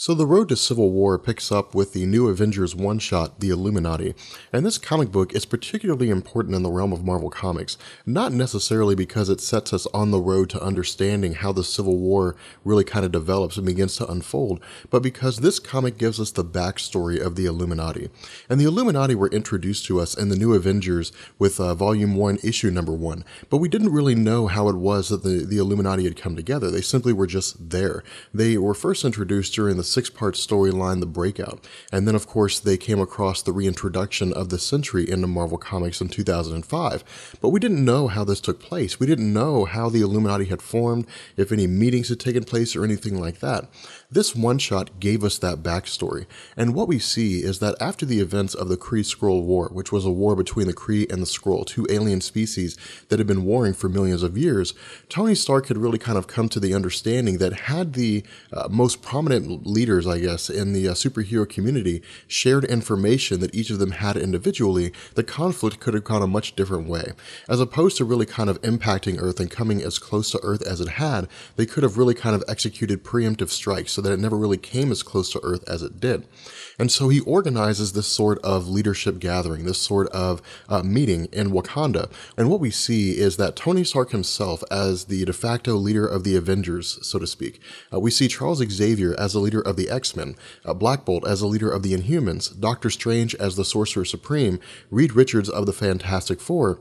So, The Road to Civil War picks up with the new Avengers one shot, The Illuminati. And this comic book is particularly important in the realm of Marvel Comics, not necessarily because it sets us on the road to understanding how the Civil War really kind of develops and begins to unfold, but because this comic gives us the backstory of the Illuminati. And the Illuminati were introduced to us in the new Avengers with uh, Volume 1, Issue Number 1, but we didn't really know how it was that the, the Illuminati had come together. They simply were just there. They were first introduced during the six part storyline, The Breakout. And then, of course, they came across the reintroduction of the Sentry into Marvel Comics in 2005. But we didn't know how this took place. We didn't know how the Illuminati had formed, if any meetings had taken place, or anything like that. This one shot gave us that backstory. And what we see is that after the events of the Kree Skrull War, which was a war between the Kree and the Skrull, two alien species that had been warring for millions of years, Tony Stark had really kind of come to the understanding that had the uh, most prominent leaders, I guess, in the uh, superhero community shared information that each of them had individually, the conflict could have gone a much different way. As opposed to really kind of impacting Earth and coming as close to Earth as it had, they could have really kind of executed preemptive strikes so that it never really came as close to Earth as it did. And so he organizes this sort of leadership gathering, this sort of uh, meeting in Wakanda. And what we see is that Tony Stark himself, as the de facto leader of the Avengers, so to speak, uh, we see Charles Xavier as the leader of the X Men, uh, Black Bolt as the leader of the Inhumans, Doctor Strange as the Sorcerer Supreme, Reed Richards of the Fantastic Four,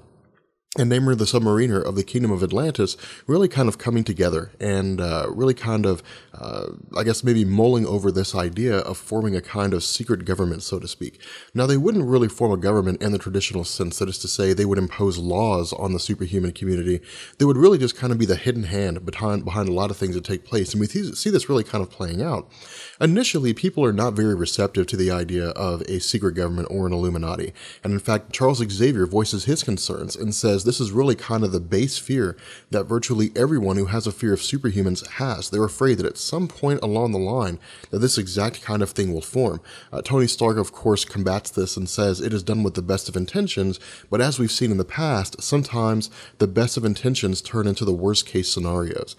and Namor the Submariner of the Kingdom of Atlantis really kind of coming together and uh, really kind of, uh, I guess, maybe mulling over this idea of forming a kind of secret government, so to speak. Now, they wouldn't really form a government in the traditional sense, that is to say, they would impose laws on the superhuman community. They would really just kind of be the hidden hand behind, behind a lot of things that take place. And we see this really kind of playing out. Initially, people are not very receptive to the idea of a secret government or an Illuminati. And in fact, Charles Xavier voices his concerns and says, this is really kind of the base fear that virtually everyone who has a fear of superhumans has. They're afraid that at some point along the line that this exact kind of thing will form. Uh, Tony Stark, of course, combats this and says it is done with the best of intentions, but as we've seen in the past, sometimes the best of intentions turn into the worst case scenarios.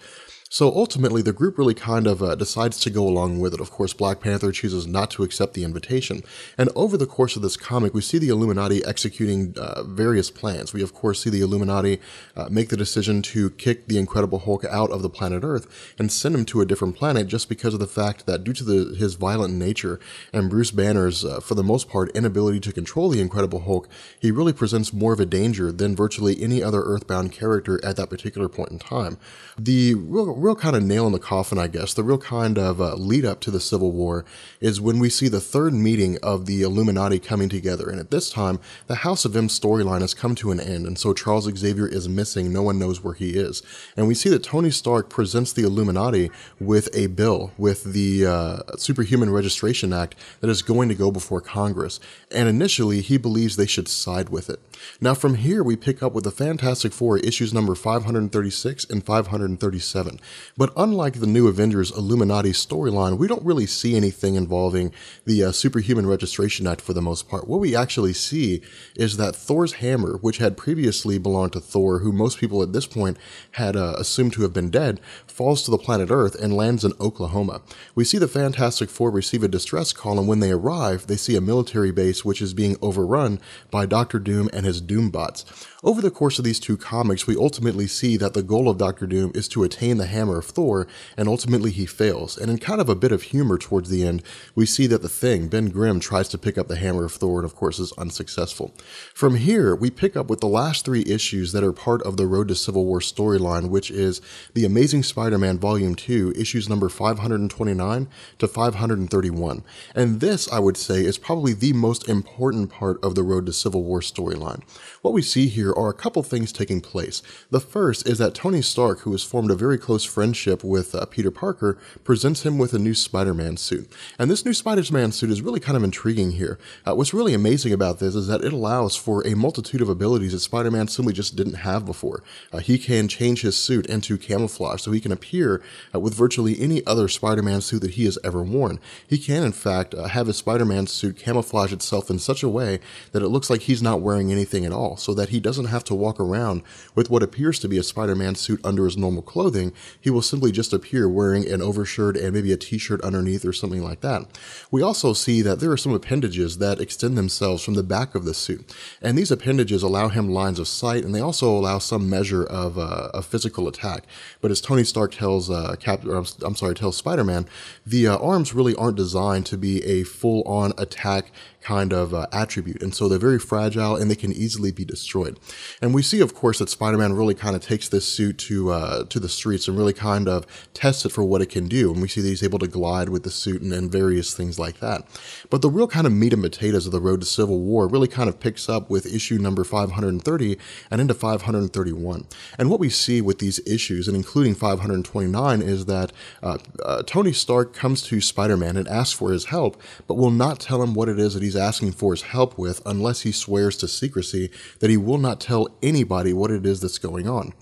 So ultimately, the group really kind of uh, decides to go along with it. Of course, Black Panther chooses not to accept the invitation. And over the course of this comic, we see the Illuminati executing uh, various plans. We, of course, see the Illuminati uh, make the decision to kick the Incredible Hulk out of the planet Earth and send him to a different planet just because of the fact that due to the, his violent nature and Bruce Banner's, uh, for the most part, inability to control the Incredible Hulk, he really presents more of a danger than virtually any other Earthbound character at that particular point in time. The real real kind of nail in the coffin, I guess, the real kind of uh, lead up to the Civil War is when we see the third meeting of the Illuminati coming together. And at this time, the House of M storyline has come to an end. And so Charles Xavier is missing. No one knows where he is. And we see that Tony Stark presents the Illuminati with a bill, with the uh, Superhuman Registration Act that is going to go before Congress. And initially, he believes they should side with it. Now, from here, we pick up with the Fantastic Four issues number 536 and 537. But unlike the new Avengers Illuminati storyline, we don't really see anything involving the uh, Superhuman Registration Act for the most part. What we actually see is that Thor's hammer, which had previously belonged to Thor, who most people at this point had uh, assumed to have been dead, falls to the planet Earth and lands in Oklahoma. We see the Fantastic Four receive a distress call, and when they arrive, they see a military base which is being overrun by Doctor Doom and his Doombots. Over the course of these two comics, we ultimately see that the goal of Doctor Doom is to attain the hammer of Thor, and ultimately he fails. And in kind of a bit of humor towards the end, we see that the Thing, Ben Grimm, tries to pick up the hammer of Thor and, of course, is unsuccessful. From here, we pick up with the last three issues that are part of the Road to Civil War storyline, which is The Amazing Spider Man Volume 2, issues number 529 to 531. And this, I would say, is probably the most important part of the Road to Civil War storyline. What we see here are a couple things taking place. The first is that Tony Stark, who has formed a very close friendship with uh, Peter Parker, presents him with a new Spider Man suit. And this new Spider Man suit is really kind of intriguing here. Uh, what's really amazing about this is that it allows for a multitude of abilities that Spider Man simply just didn't have before. Uh, he can change his suit into camouflage so he can appear uh, with virtually any other Spider Man suit that he has ever worn. He can, in fact, uh, have his Spider Man suit camouflage itself in such a way that it looks like he's not wearing anything at all, so that he doesn't have to walk around with what appears to be a Spider Man suit under his normal clothing, he will simply just appear wearing an overshirt and maybe a t-shirt underneath or something like that. We also see that there are some appendages that extend themselves from the back of the suit, and these appendages allow him lines of sight, and they also allow some measure of, uh, of physical attack. But as Tony Stark tells uh, Cap, I'm, I'm, sorry, tells Spider-Man, the uh, arms really aren't designed to be a full-on attack kind of uh, attribute. And so they're very fragile and they can easily be destroyed. And we see, of course, that Spider-Man really kind of takes this suit to, uh, to the streets and really kind of tests it for what it can do. And we see that he's able to glide with the suit and, and various things like that. But the real kind of meat and potatoes of the road to Civil War really kind of picks up with issue number 530 and into 531. And what we see with these issues, and including 529, is that uh, uh, Tony Stark comes to Spider-Man and asks for his help, but will not tell him what it is that he's he's asking for his help with unless he swears to secrecy that he will not tell anybody what it is that's going on.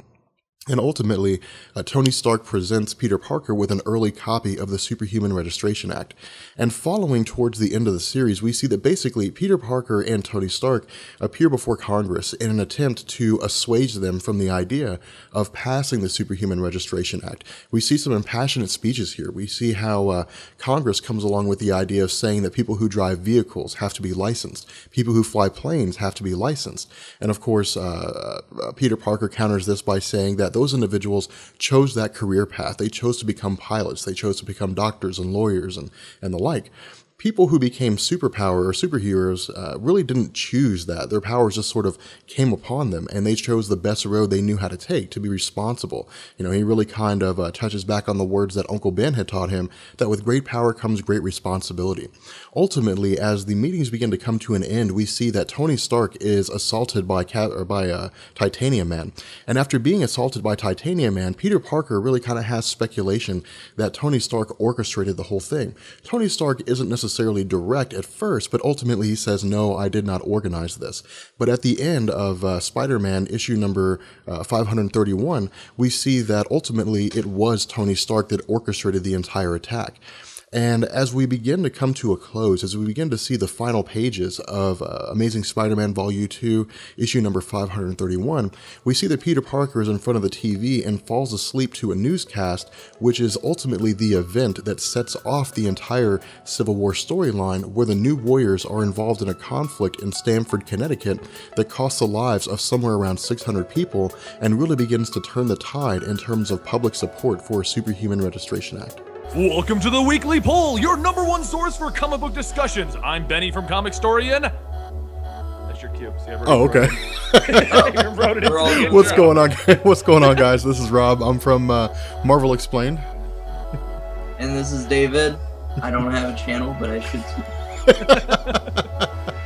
And ultimately, uh, Tony Stark presents Peter Parker with an early copy of the Superhuman Registration Act. And following towards the end of the series, we see that basically Peter Parker and Tony Stark appear before Congress in an attempt to assuage them from the idea of passing the Superhuman Registration Act. We see some impassionate speeches here. We see how uh, Congress comes along with the idea of saying that people who drive vehicles have to be licensed, people who fly planes have to be licensed. And of course, uh, uh Peter Parker counters this by saying that those individuals chose that career path. They chose to become pilots. They chose to become doctors and lawyers and, and the like people who became superpower or superheroes uh, really didn't choose that. Their powers just sort of came upon them, and they chose the best road they knew how to take to be responsible. You know, he really kind of uh, touches back on the words that Uncle Ben had taught him that with great power comes great responsibility. Ultimately, as the meetings begin to come to an end, we see that Tony Stark is assaulted by Cat or by uh, Titanium Man, and after being assaulted by Titanium Man, Peter Parker really kind of has speculation that Tony Stark orchestrated the whole thing. Tony Stark isn't necessarily necessarily direct at first, but ultimately he says, no, I did not organize this. But at the end of uh, Spider-Man issue number uh, 531, we see that ultimately it was Tony Stark that orchestrated the entire attack. And as we begin to come to a close, as we begin to see the final pages of uh, Amazing Spider-Man Volume 2, issue number 531, we see that Peter Parker is in front of the TV and falls asleep to a newscast, which is ultimately the event that sets off the entire Civil War storyline where the New Warriors are involved in a conflict in Stamford, Connecticut that costs the lives of somewhere around 600 people and really begins to turn the tide in terms of public support for a Superhuman Registration Act. Welcome to the weekly poll, your number one source for comic book discussions. I'm Benny from Comicstorian. That's your cue. See, oh, okay. What's going on? What's going on, guys? This is Rob. I'm from uh, Marvel Explained. And this is David. I don't have a channel, but I should.